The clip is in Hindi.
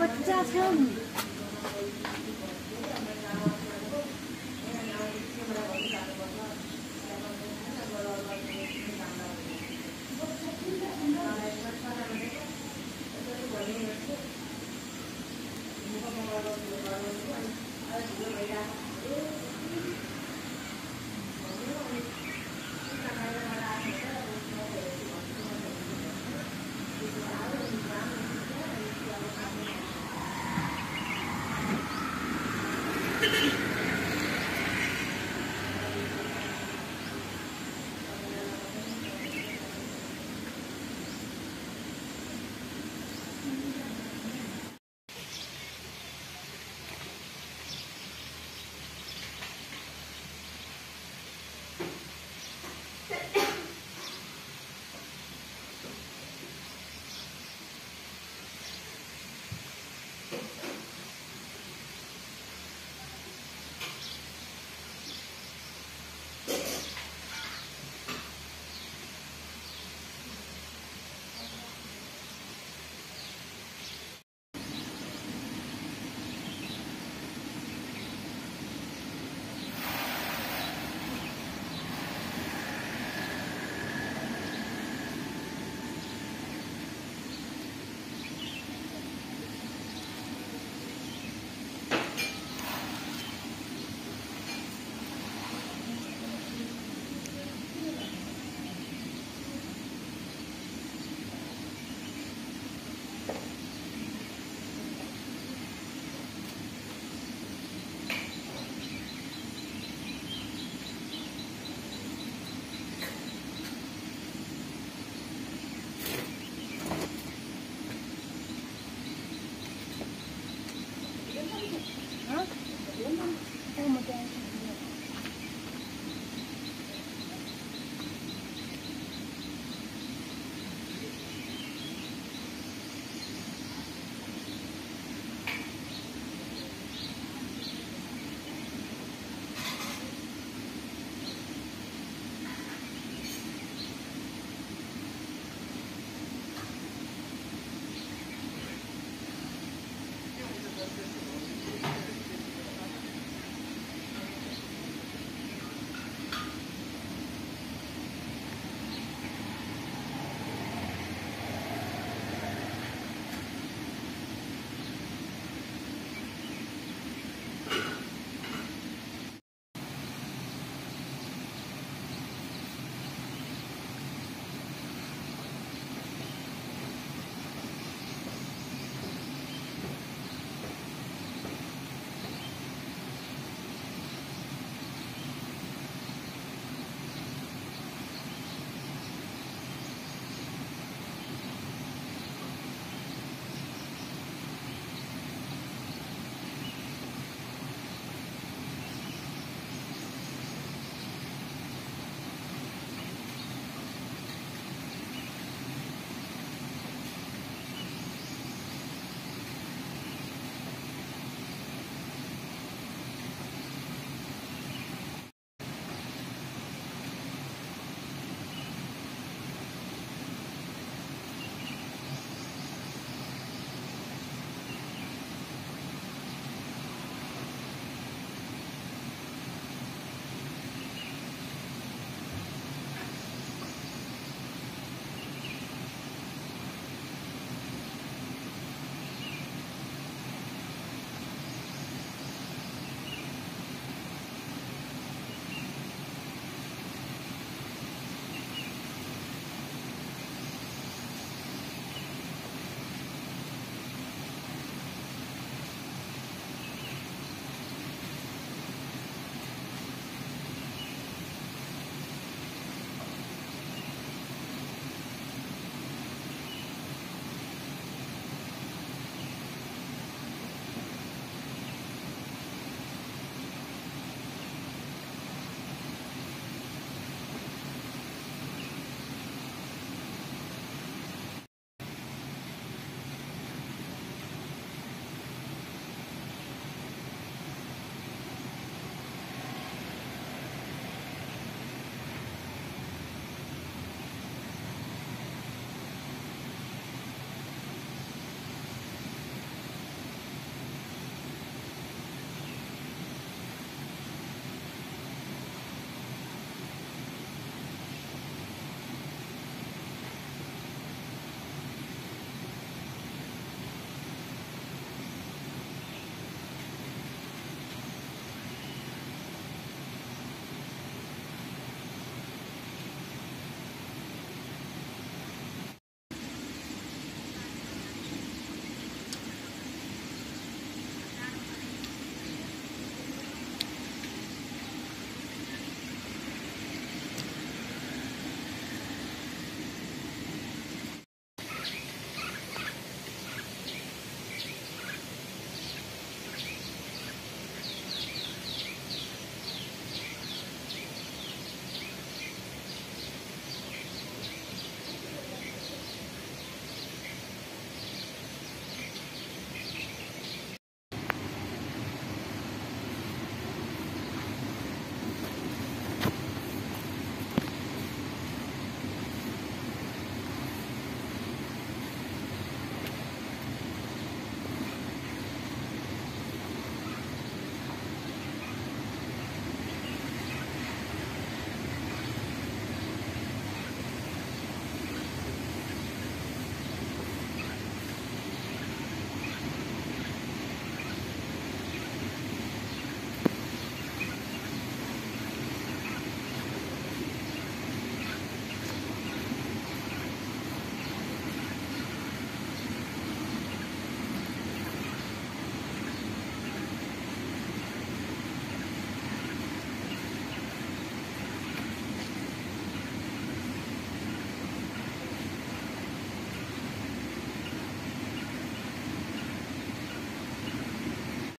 बच्चा सब